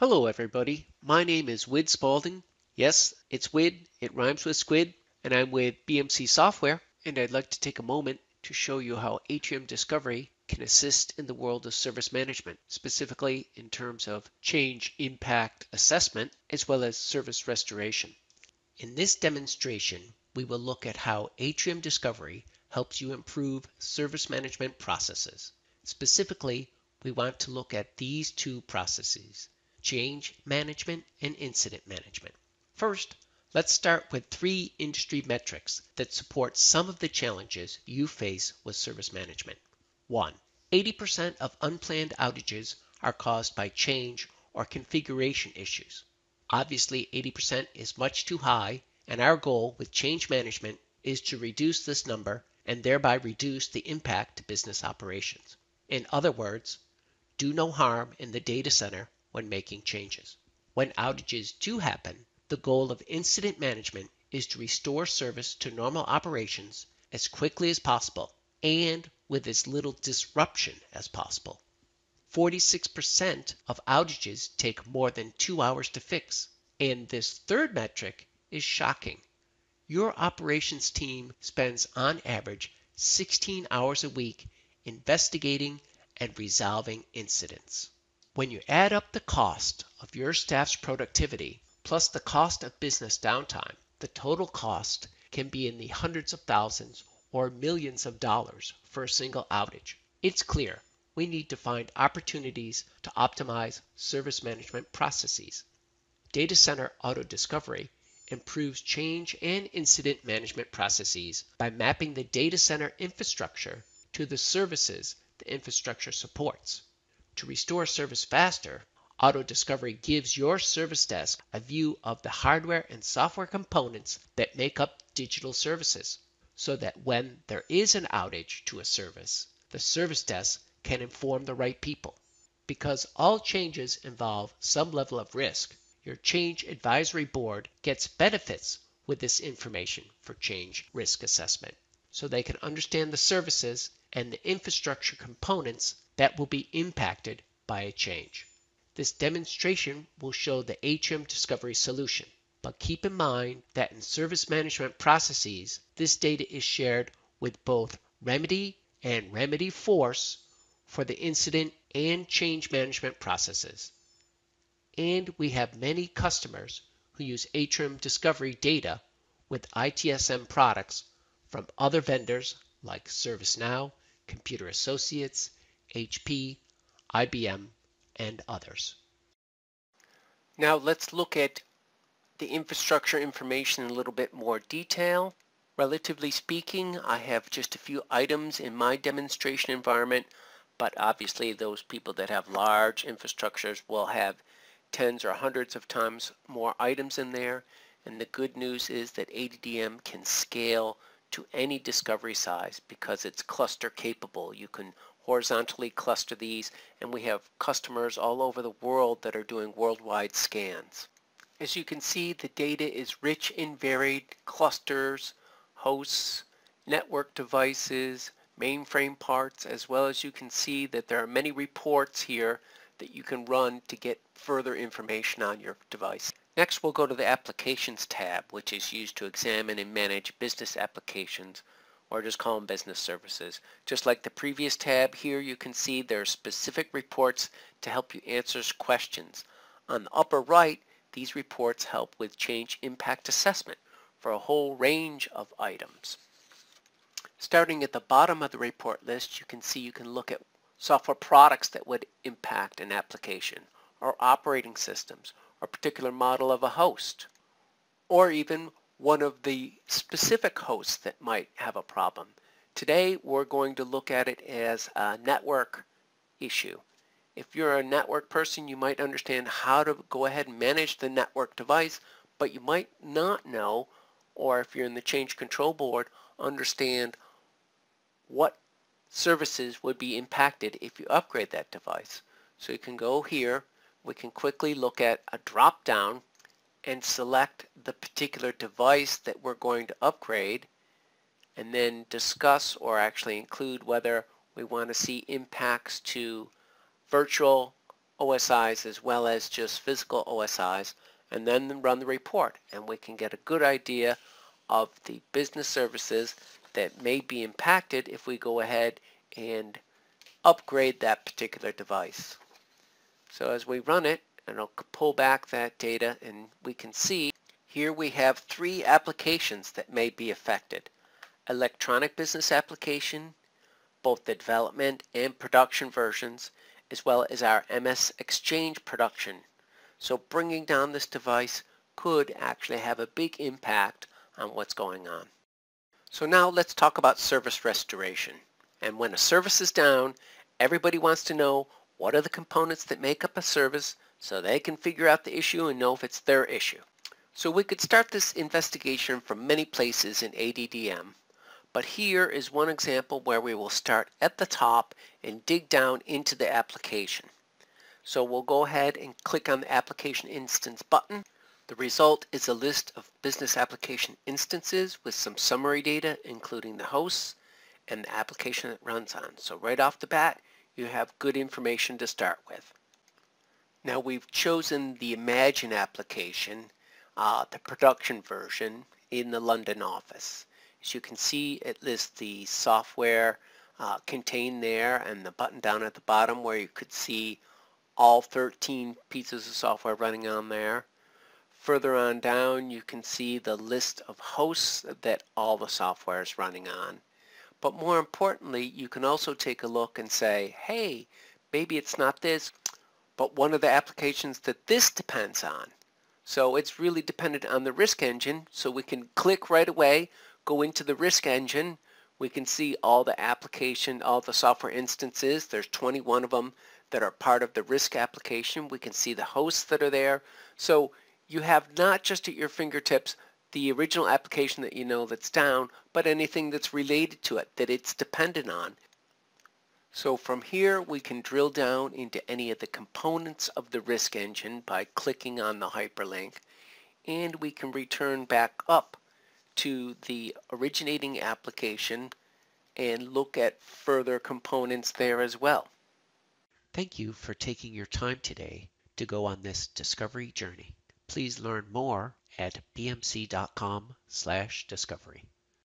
Hello everybody, my name is Wid Spalding. Yes, it's Wid, it rhymes with squid, and I'm with BMC Software, and I'd like to take a moment to show you how Atrium Discovery can assist in the world of service management, specifically in terms of change impact assessment as well as service restoration. In this demonstration, we will look at how Atrium Discovery helps you improve service management processes. Specifically, we want to look at these two processes change management, and incident management. First, let's start with three industry metrics that support some of the challenges you face with service management. 1. 80% of unplanned outages are caused by change or configuration issues. Obviously, 80% is much too high, and our goal with change management is to reduce this number and thereby reduce the impact to business operations. In other words, do no harm in the data center when making changes. When outages do happen, the goal of incident management is to restore service to normal operations as quickly as possible and with as little disruption as possible. 46% of outages take more than two hours to fix. And this third metric is shocking. Your operations team spends on average 16 hours a week investigating and resolving incidents. When you add up the cost of your staff's productivity plus the cost of business downtime, the total cost can be in the hundreds of thousands or millions of dollars for a single outage. It's clear we need to find opportunities to optimize service management processes. Data Center Auto Discovery improves change and incident management processes by mapping the data center infrastructure to the services the infrastructure supports. To restore service faster, Auto Discovery gives your service desk a view of the hardware and software components that make up digital services, so that when there is an outage to a service, the service desk can inform the right people. Because all changes involve some level of risk, your Change Advisory Board gets benefits with this information for change risk assessment, so they can understand the services and the infrastructure components that will be impacted by a change. This demonstration will show the Atrium Discovery solution, but keep in mind that in service management processes, this data is shared with both Remedy and Remedy Force for the incident and change management processes. And we have many customers who use Atrium Discovery data with ITSM products from other vendors like ServiceNow, Computer Associates, HP, IBM, and others. Now let's look at the infrastructure information in a little bit more detail. Relatively speaking, I have just a few items in my demonstration environment, but obviously those people that have large infrastructures will have tens or hundreds of times more items in there. And the good news is that ADDM can scale to any discovery size because it's cluster capable. You can horizontally cluster these and we have customers all over the world that are doing worldwide scans. As you can see the data is rich in varied clusters, hosts, network devices, mainframe parts as well as you can see that there are many reports here that you can run to get further information on your device. Next we'll go to the Applications tab which is used to examine and manage business applications or just call them business services. Just like the previous tab here, you can see there are specific reports to help you answer questions. On the upper right, these reports help with change impact assessment for a whole range of items. Starting at the bottom of the report list, you can see you can look at software products that would impact an application, or operating systems, or particular model of a host, or even one of the specific hosts that might have a problem. Today we're going to look at it as a network issue. If you're a network person you might understand how to go ahead and manage the network device but you might not know or if you're in the change control board understand what services would be impacted if you upgrade that device. So you can go here, we can quickly look at a drop down and select the particular device that we're going to upgrade and then discuss or actually include whether we want to see impacts to virtual OSIs as well as just physical OSIs and then run the report and we can get a good idea of the business services that may be impacted if we go ahead and upgrade that particular device. So as we run it, and I'll pull back that data and we can see here we have three applications that may be affected. Electronic business application, both the development and production versions, as well as our MS Exchange production. So bringing down this device could actually have a big impact on what's going on. So now let's talk about service restoration. And when a service is down, everybody wants to know what are the components that make up a service so they can figure out the issue and know if it's their issue. So we could start this investigation from many places in ADDM, but here is one example where we will start at the top and dig down into the application. So we'll go ahead and click on the application instance button. The result is a list of business application instances with some summary data including the hosts and the application it runs on. So right off the bat you have good information to start with. Now we've chosen the Imagine application uh, the production version in the London office. As you can see, it lists the software uh, contained there and the button down at the bottom where you could see all 13 pieces of software running on there. Further on down, you can see the list of hosts that all the software is running on. But more importantly, you can also take a look and say, hey, maybe it's not this, but one of the applications that this depends on. So it's really dependent on the risk engine. So we can click right away, go into the risk engine. We can see all the application, all the software instances. There's 21 of them that are part of the risk application. We can see the hosts that are there. So you have not just at your fingertips the original application that you know that's down, but anything that's related to it that it's dependent on. So from here we can drill down into any of the components of the risk engine by clicking on the hyperlink and we can return back up to the originating application and look at further components there as well. Thank you for taking your time today to go on this discovery journey. Please learn more at bmc.com/discovery.